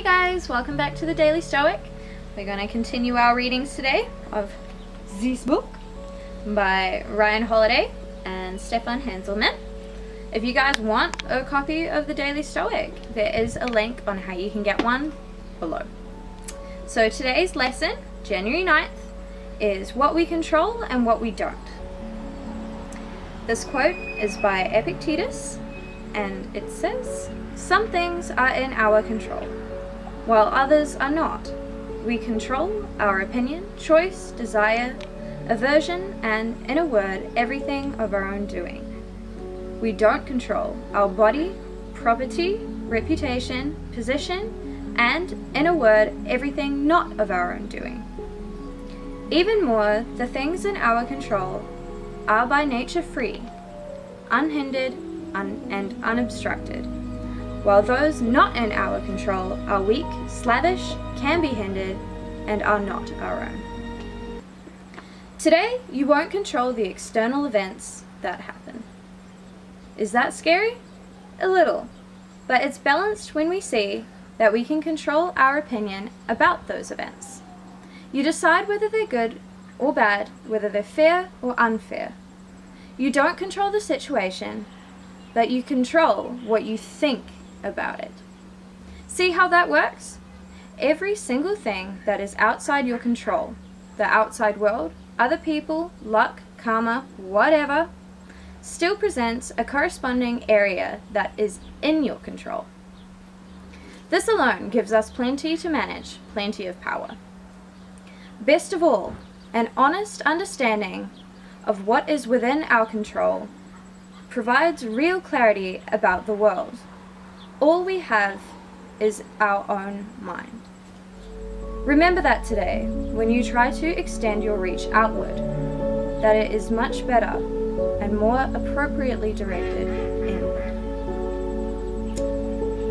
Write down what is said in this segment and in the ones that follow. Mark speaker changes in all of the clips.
Speaker 1: Hey guys, welcome back to the Daily Stoic. We're going to continue our readings today of this book by Ryan Holiday and Stefan Hanselman. If you guys want a copy of the Daily Stoic, there is a link on how you can get one below. So today's lesson, January 9th, is what we control and what we don't. This quote is by Epictetus and it says, Some things are in our control, while others are not. We control our opinion, choice, desire, aversion, and, in a word, everything of our own doing. We don't control our body, property, reputation, position, and, in a word, everything not of our own doing. Even more, the things in our control are by nature free, unhindered, un and unobstructed, while those not in our control are weak, slavish, can be hindered, and are not our own. Today, you won't control the external events that happen. Is that scary? A little, but it's balanced when we see that we can control our opinion about those events. You decide whether they're good or bad, whether they're fair or unfair. You don't control the situation, but you control what you think about it. See how that works? Every single thing that is outside your control, the outside world, other people, luck, karma, whatever, still presents a corresponding area that is in your control. This alone gives us plenty to manage, plenty of power. Best of all, an honest understanding of what is within our control provides real clarity about the world. All we have is our own mind. Remember that today, when you try to extend your reach outward, that it is much better and more appropriately directed inward.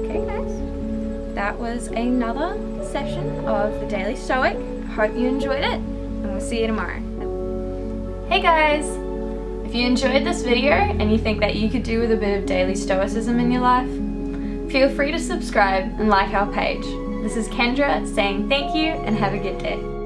Speaker 1: Okay guys, that was another session of the Daily Stoic. Hope you enjoyed it, and we'll see you tomorrow. Hey guys! If you enjoyed this video and you think that you could do with a bit of daily stoicism in your life, feel free to subscribe and like our page. This is Kendra saying thank you and have a good day.